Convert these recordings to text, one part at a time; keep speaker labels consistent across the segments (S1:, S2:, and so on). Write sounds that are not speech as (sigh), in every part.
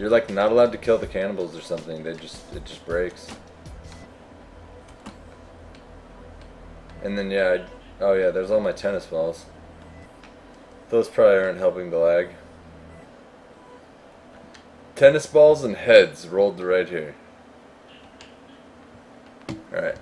S1: You're like not allowed to kill the cannibals or something. They just it just breaks. And then yeah, I, oh yeah, there's all my tennis balls. Those probably aren't helping the lag. Tennis balls and heads rolled right here. Alright.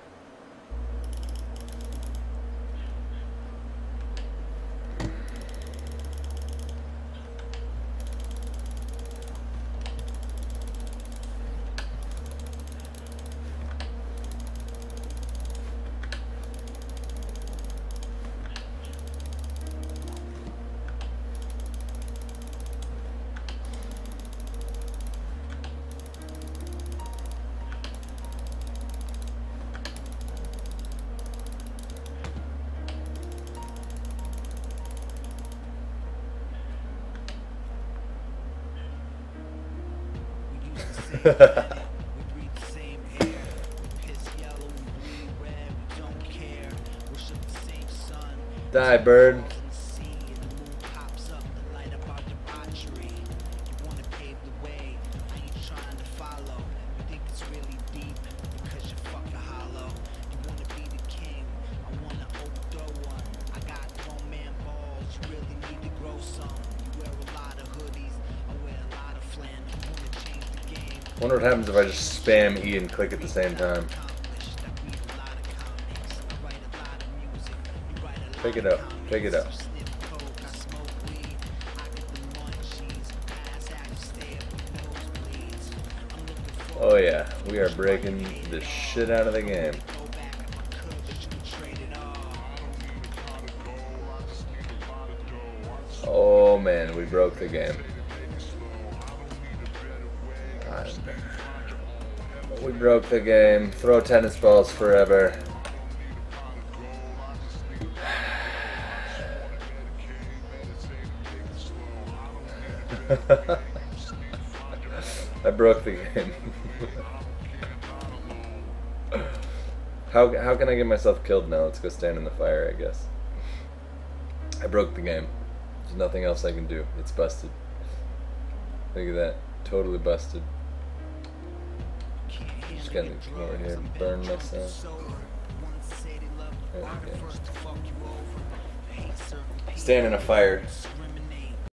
S1: (laughs) Die, bird. Wonder what happens if I just spam E and click at the same time. Pick it up. Pick it up. Oh yeah, we are breaking the shit out of the game. Oh man, we broke the game. We broke the game. Throw tennis balls forever. (laughs) I broke the game. (laughs) how, how can I get myself killed now? Let's go stand in the fire, I guess. I broke the game. There's nothing else I can do. It's busted. Look at that. Totally busted. Just over here burn myself. Stand in a fire.